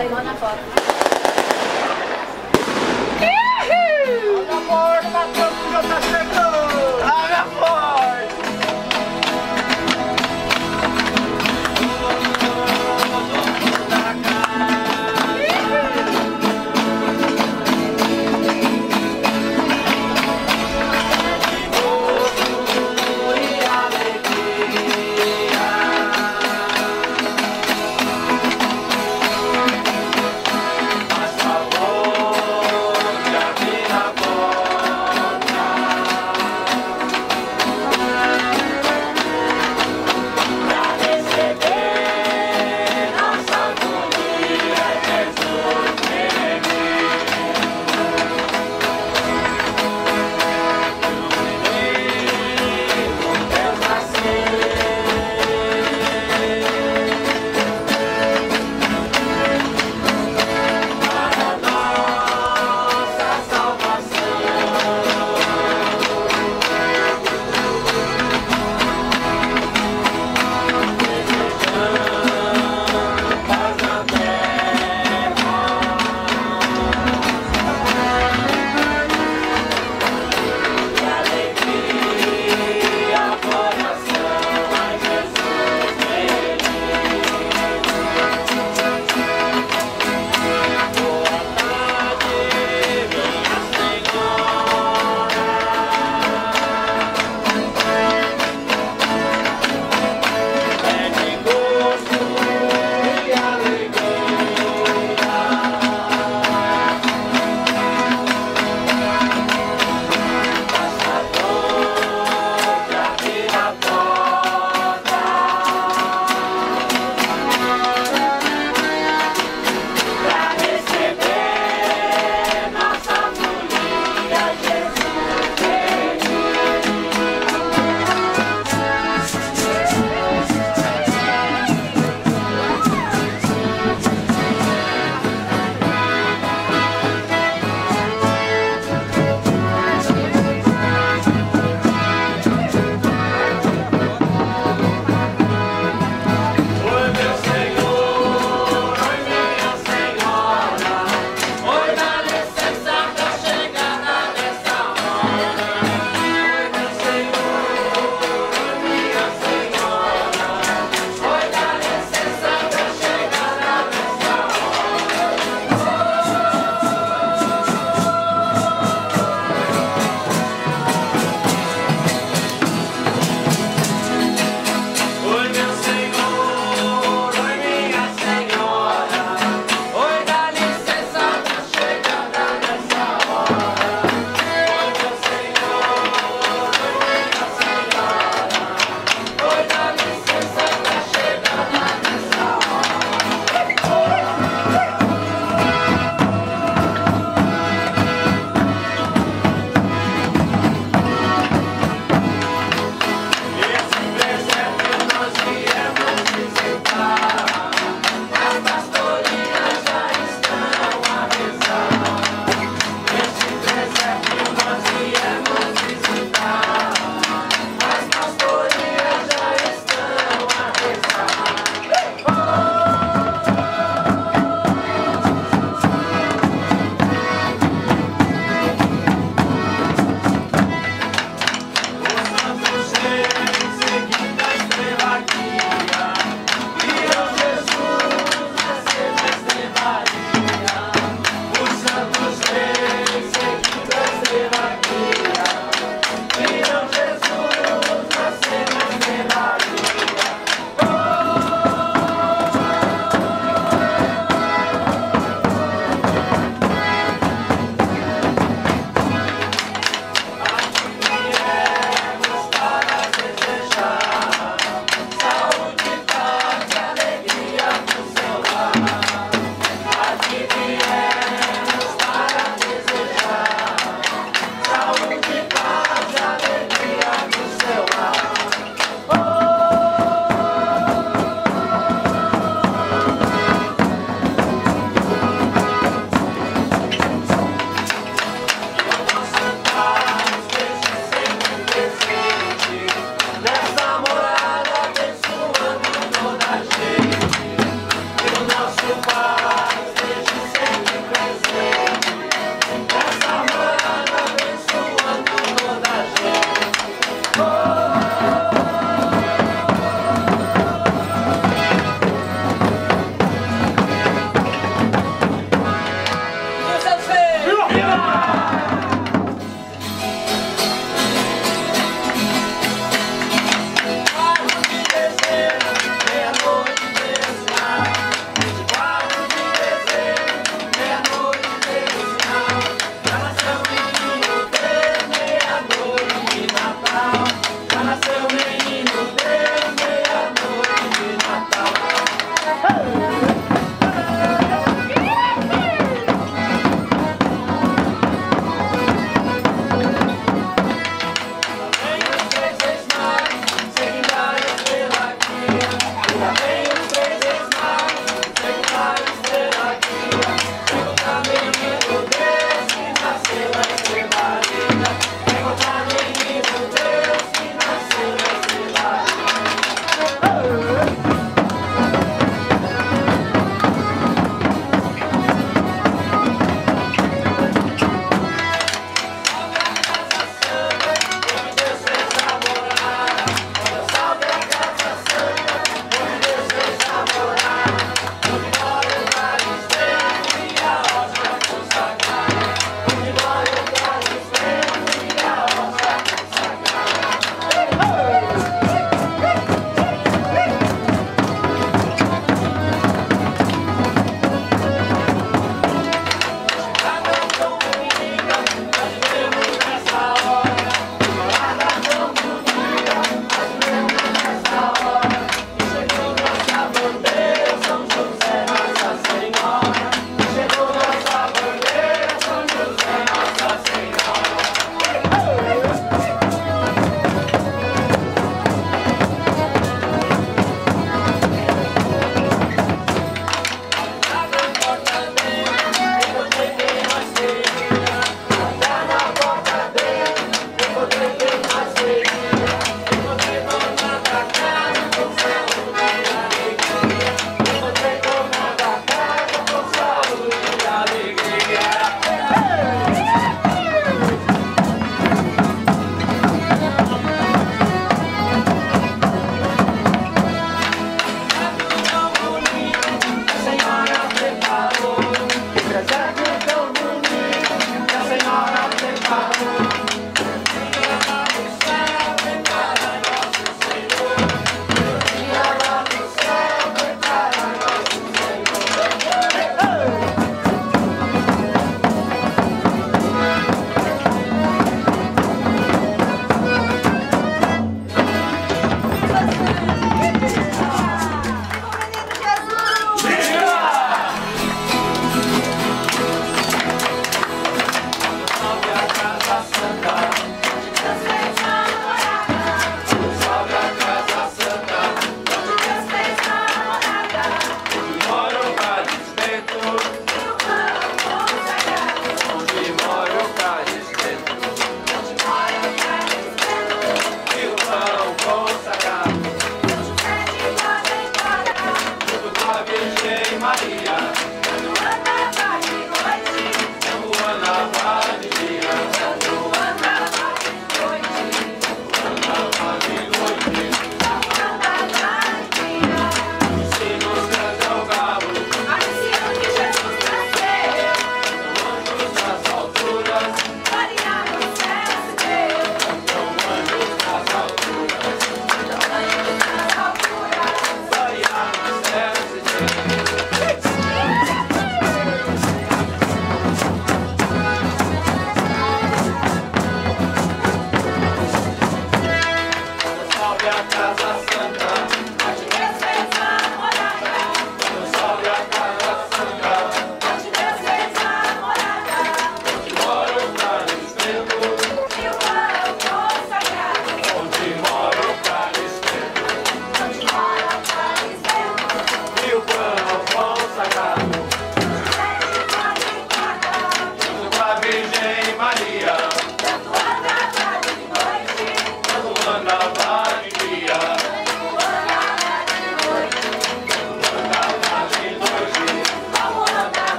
sair lá na foto.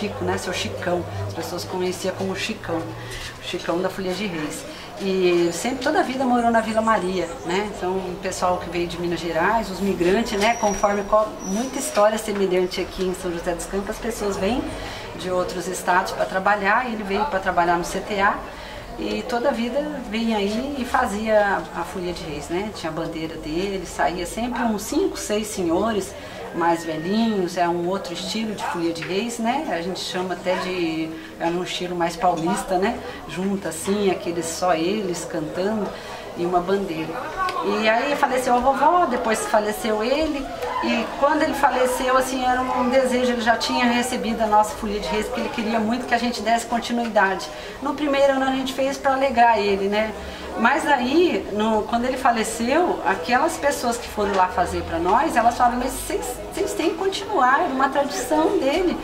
Chico, né? Seu Chicão. As pessoas conheciam como Chicão, Chicão da Folia de Reis. E sempre, toda a vida morou na Vila Maria, né? Então, o pessoal que veio de Minas Gerais, os migrantes, né? Conforme muita história semelhante aqui em São José dos Campos, as pessoas vêm de outros estados para trabalhar, ele veio para trabalhar no CTA e toda a vida vinha aí e fazia a, a folia de reis, né? Tinha a bandeira dele, saía sempre uns cinco, seis senhores mais velhinhos, é um outro estilo de folia de reis, né? A gente chama até de, é um estilo mais paulista, né? Junta assim, aqueles só eles cantando e uma bandeira. E aí faleceu a vovó, depois faleceu ele, e quando ele faleceu, assim, era um desejo, ele já tinha recebido a nossa folia de reis, porque ele queria muito que a gente desse continuidade. No primeiro ano a gente fez para alegrar ele, né? Mas aí, no, quando ele faleceu, aquelas pessoas que foram lá fazer para nós, elas falaram, mas vocês, têm que continuar, é uma tradição dele.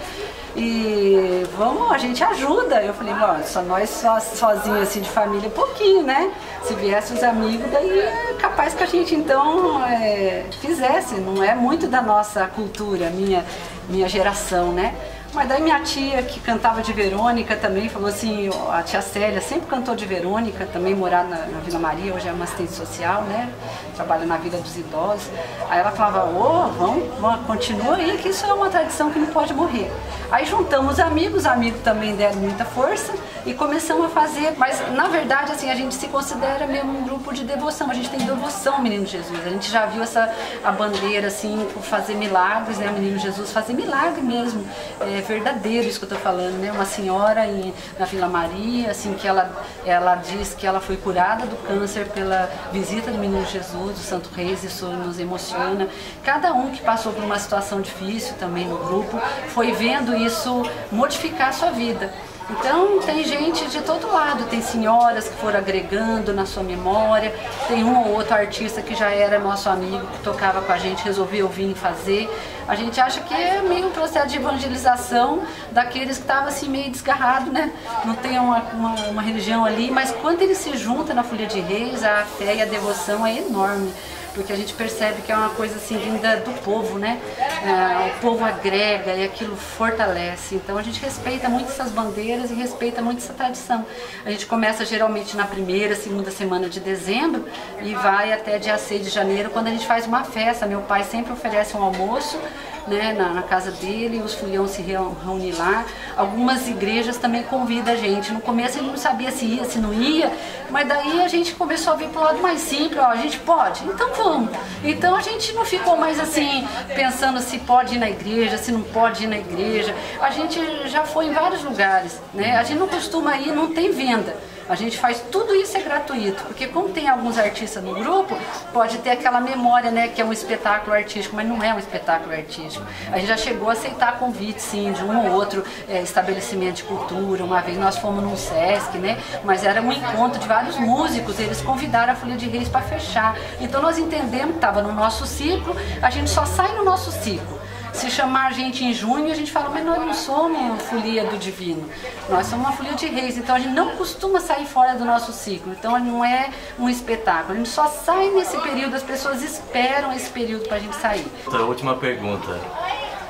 E vamos, a gente ajuda. Eu falei, só nós só, sozinhos assim de família, pouquinho, né? Se viesse os amigos, daí é capaz que a gente então é, fizesse. Não é muito da nossa cultura, minha, minha geração, né? Mas daí minha tia, que cantava de Verônica também, falou assim, a tia Célia sempre cantou de Verônica, também morar na, na Vila Maria, hoje é uma assistente social, né? Trabalha na Vila dos Idosos. Aí ela falava, ô, oh, vamos, vamos, continua aí, que isso é uma tradição que não pode morrer. Aí juntamos amigos, os amigos também deram muita força e começamos a fazer, mas na verdade assim, a gente se considera mesmo um grupo de devoção, a gente tem devoção ao Menino Jesus, a gente já viu essa a bandeira assim, fazer milagres, né, o Menino Jesus fazer milagre mesmo, é verdadeiro isso que eu estou falando, né, uma senhora em, na Vila Maria, assim, que ela, ela diz que ela foi curada do câncer pela visita do Menino Jesus, do Santo Reis, isso nos emociona, cada um que passou por uma situação difícil também no grupo, foi vendo isso modificar a sua vida. Então tem gente de todo lado, tem senhoras que foram agregando na sua memória, tem um ou outro artista que já era nosso amigo, que tocava com a gente, resolveu vir fazer. A gente acha que é meio um processo de evangelização daqueles que estavam assim meio desgarrados, né? Não tem uma, uma, uma religião ali, mas quando eles se juntam na Folha de Reis, a fé e a devoção é enorme porque a gente percebe que é uma coisa assim vinda do povo, né? É, o povo agrega e aquilo fortalece. Então a gente respeita muito essas bandeiras e respeita muito essa tradição. A gente começa geralmente na primeira, segunda semana de dezembro e vai até dia 6 de janeiro, quando a gente faz uma festa. Meu pai sempre oferece um almoço né, na, na, casa dele, os fulhões se reúnem lá. Algumas igrejas também convidam a gente. No começo ele não sabia se ia, se não ia, mas daí a gente começou a vir para o lado mais simples, ó, a gente pode, então vamos. Então a gente não ficou mais assim, pensando se pode ir na igreja, se não pode ir na igreja. A gente já foi em vários lugares, né? A gente não costuma ir, não tem venda. A gente faz tudo isso é gratuito, porque como tem alguns artistas no grupo, pode ter aquela memória, né, que é um espetáculo artístico, mas não é um espetáculo artístico. A gente já chegou a aceitar convite, sim, de um ou outro é, estabelecimento de cultura. Uma vez nós fomos num Sesc, né, mas era um encontro de vários músicos, eles convidaram a Folha de Reis para fechar. Então nós entendemos que estava no nosso ciclo, a gente só sai no nosso ciclo. Se chamar a gente em junho, a gente fala, mas nós não somos uma folia do divino, nós somos uma folia de reis, então a gente não costuma sair fora do nosso ciclo, então não é um espetáculo, a gente só sai nesse período, as pessoas esperam esse período para a gente sair. A última pergunta.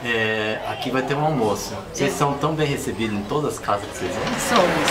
É, aqui vai ter um almoço. Vocês são tão bem recebidos em todas as casas que vocês vão? Somos.